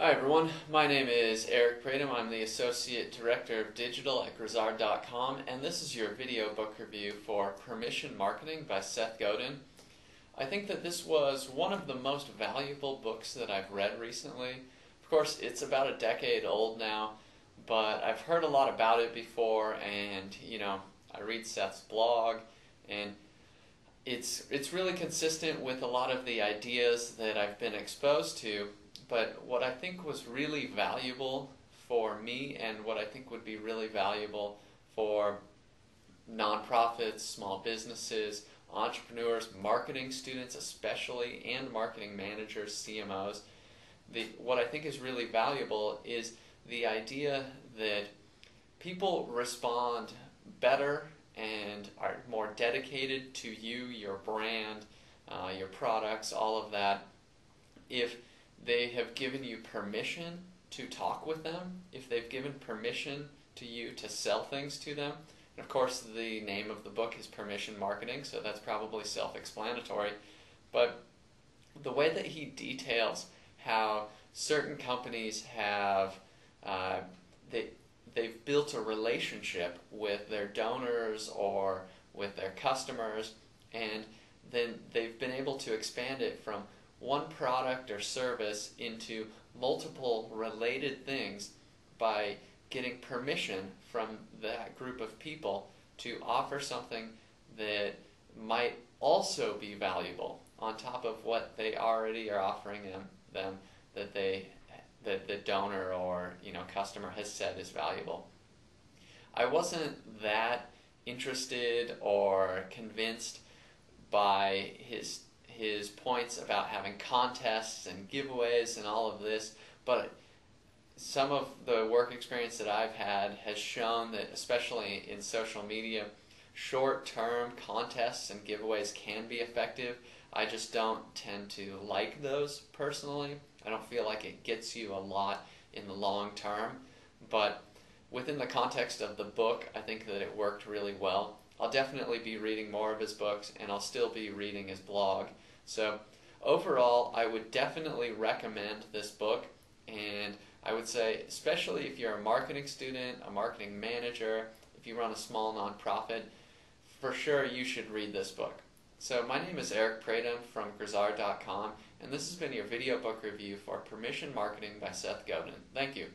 Hi everyone, my name is Eric Pratum. I'm the Associate Director of Digital at Grizzard.com and this is your video book review for Permission Marketing by Seth Godin. I think that this was one of the most valuable books that I've read recently. Of course, it's about a decade old now, but I've heard a lot about it before and, you know, I read Seth's blog and it's it's really consistent with a lot of the ideas that I've been exposed to but what I think was really valuable for me and what I think would be really valuable for nonprofits, small businesses, entrepreneurs, marketing students especially, and marketing managers, CMOs, the, what I think is really valuable is the idea that people respond better and are more dedicated to you, your brand, uh, your products, all of that, if they have given you permission to talk with them, if they've given permission to you to sell things to them, and of course the name of the book is Permission Marketing, so that's probably self-explanatory, but the way that he details how certain companies have uh, they, they've built a relationship with their donors or with their customers and then they've been able to expand it from one product or service into multiple related things by getting permission from that group of people to offer something that might also be valuable on top of what they already are offering them, them that they that the donor or you know customer has said is valuable. I wasn't that interested or convinced by his his points about having contests and giveaways and all of this, but some of the work experience that I've had has shown that, especially in social media, short term contests and giveaways can be effective. I just don't tend to like those personally. I don't feel like it gets you a lot in the long term, but within the context of the book, I think that it worked really well. I'll definitely be reading more of his books and I'll still be reading his blog. So overall, I would definitely recommend this book and I would say, especially if you're a marketing student, a marketing manager, if you run a small nonprofit, for sure you should read this book. So my name is Eric Pratum from Grizzard.com and this has been your video book review for Permission Marketing by Seth Godin. Thank you.